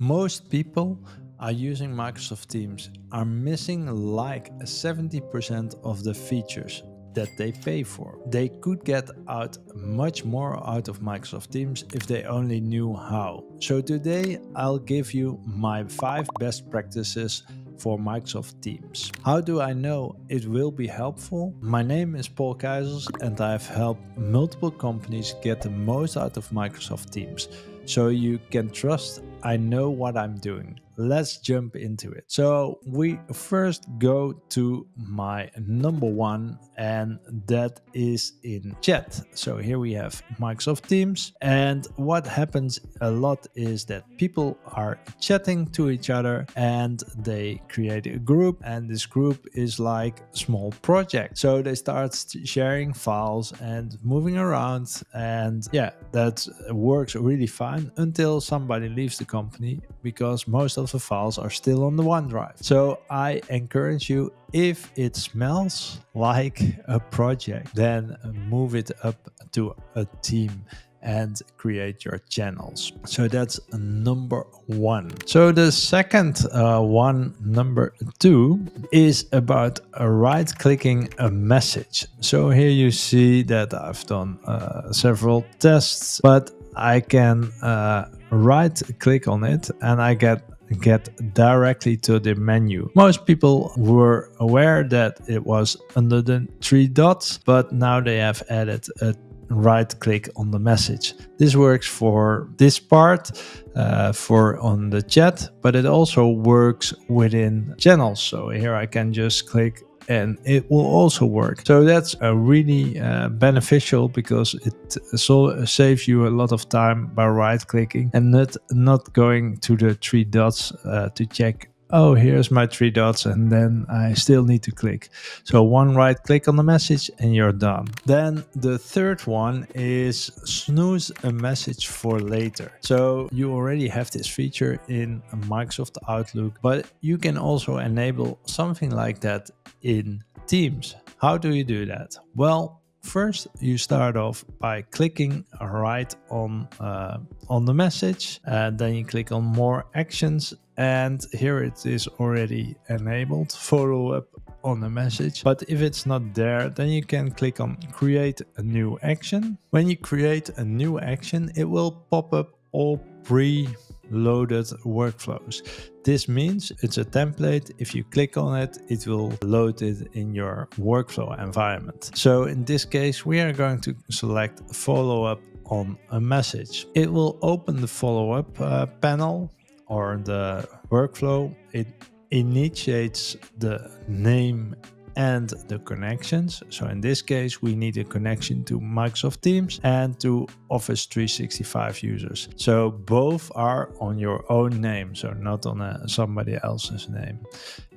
Most people are using Microsoft Teams are missing like 70% of the features that they pay for. They could get out much more out of Microsoft Teams if they only knew how. So today I'll give you my 5 best practices for Microsoft Teams. How do I know it will be helpful? My name is Paul Keijzers and I've helped multiple companies get the most out of Microsoft Teams. So you can trust I know what I'm doing. Let's jump into it. So we first go to my number one, and that is in chat. So here we have Microsoft Teams, and what happens a lot is that people are chatting to each other and they create a group, and this group is like small project. So they start sharing files and moving around, and yeah, that works really fine until somebody leaves the company because most of the files are still on the OneDrive. So I encourage you if it smells like a project, then move it up to a team and create your channels. So that's number one. So the second uh, one, number two, is about right clicking a message. So here you see that I've done uh, several tests, but I can uh, right click on it and I get get directly to the menu. Most people were aware that it was under the three dots, but now they have added a right click on the message. This works for this part, uh, for on the chat, but it also works within channels. So here I can just click and it will also work. So that's a really uh, beneficial because it so saves you a lot of time by right clicking and not not going to the three dots uh, to check oh, here's my three dots, and then I still need to click. So one right click on the message and you're done. Then the third one is snooze a message for later. So you already have this feature in Microsoft Outlook, but you can also enable something like that in Teams. How do you do that? Well, First, you start off by clicking right on uh, on the message, and then you click on more actions, and here it is already enabled. Follow up on the message, but if it's not there, then you can click on create a new action. When you create a new action, it will pop up all pre loaded workflows. This means it's a template. If you click on it, it will load it in your workflow environment. So in this case, we are going to select follow up on a message. It will open the follow up uh, panel or the workflow. It initiates the name and the connections. So in this case, we need a connection to Microsoft Teams and to Office 365 users. So both are on your own name, so not on a, somebody else's name.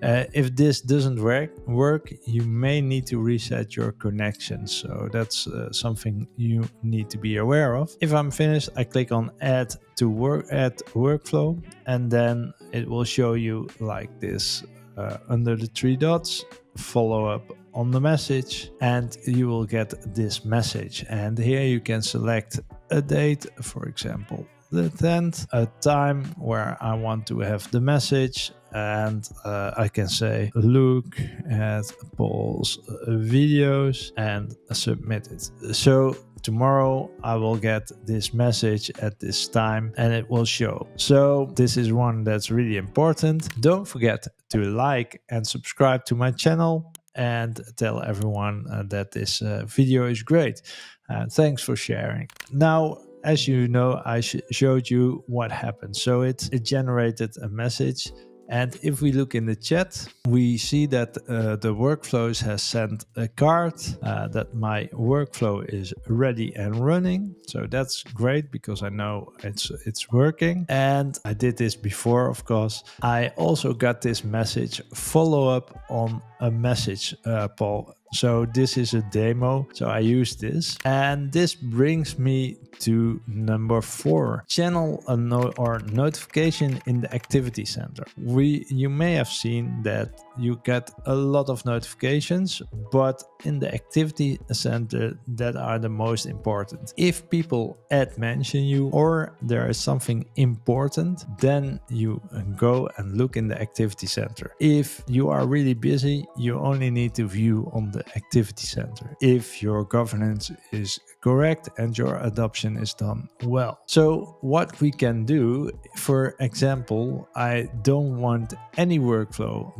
Uh, if this doesn't work, work, you may need to reset your connection. So that's uh, something you need to be aware of. If I'm finished, I click on Add to Work Add Workflow, and then it will show you like this uh, under the three dots follow up on the message and you will get this message. And here you can select a date for example the 10th a time where i want to have the message. And uh, i can say look at paul's videos and submit it. So tomorrow I will get this message at this time and it will show. So this is one that's really important. Don't forget to like and subscribe to my channel and tell everyone uh, that this uh, video is great. Uh, thanks for sharing. Now, as you know, I sh showed you what happened. So it, it generated a message and if we look in the chat, we see that uh, the workflows has sent a card uh, that my workflow is ready and running. So that's great because I know it's it's working. And I did this before, of course. I also got this message follow up on a message, uh, Paul. So this is a demo. So I use this and this brings me to number four, channel no or notification in the activity center. We, you may have seen that you get a lot of notifications, but in the activity center that are the most important. If people add mention you or there is something important, then you go and look in the activity center. If you are really busy, you only need to view on the activity center. If your governance is correct and your adoption is done well. So what we can do, for example, I don't want any workflow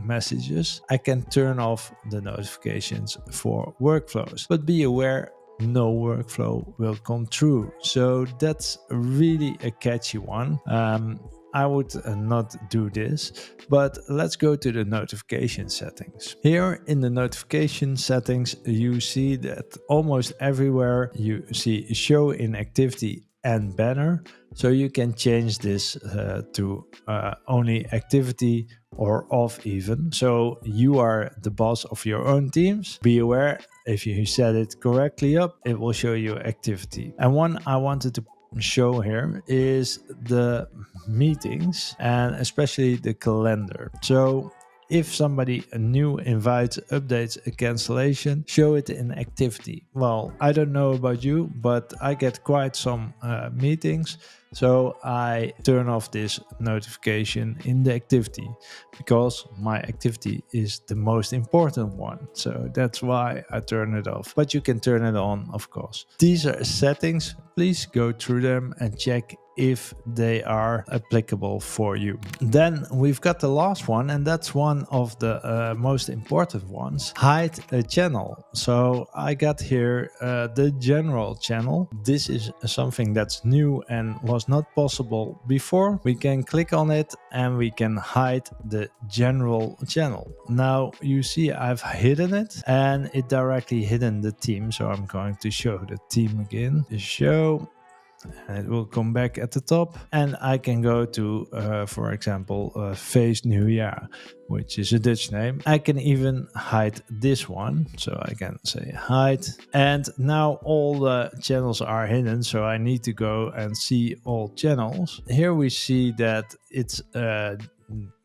messages. I can turn off the notifications for workflows, but be aware no workflow will come through. So that's really a catchy one. Um, I would uh, not do this, but let's go to the notification settings. Here in the notification settings, you see that almost everywhere you see show in activity and banner. So you can change this uh, to uh, only activity or off even. So you are the boss of your own teams. Be aware if you set it correctly up, it will show you activity. And one I wanted to show here is the meetings and especially the calendar. So if somebody new invites, updates a cancellation, show it in activity. Well, I don't know about you, but I get quite some uh, meetings. So I turn off this notification in the activity because my activity is the most important one. So that's why I turn it off. But you can turn it on, of course. These are settings. Please go through them and check if they are applicable for you. Then we've got the last one, and that's one of the uh, most important ones hide a channel. So I got here uh, the general channel. This is something that's new and was not possible before. We can click on it and we can hide the general channel. Now you see I've hidden it and it directly hidden the team. So I'm going to show the team again. Show it will come back at the top and I can go to uh, for example uh, Feest Nieuwjaar which is a Dutch name. I can even hide this one so I can say hide. And now all the channels are hidden so I need to go and see all channels. Here we see that it's uh,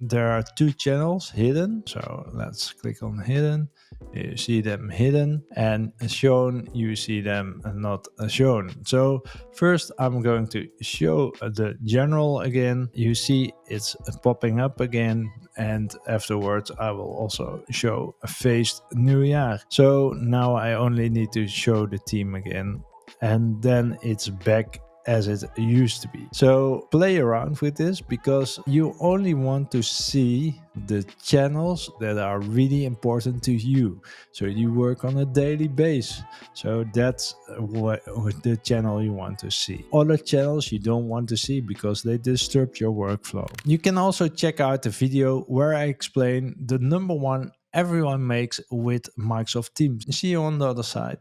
there are two channels hidden so let's click on hidden you see them hidden and shown you see them not shown so first i'm going to show the general again you see it's popping up again and afterwards i will also show a faced New Year. so now i only need to show the team again and then it's back as it used to be. So play around with this because you only want to see the channels that are really important to you. So you work on a daily base. So that's what, the channel you want to see. Other channels you don't want to see because they disturb your workflow. You can also check out the video where I explain the number one everyone makes with Microsoft Teams. See you on the other side.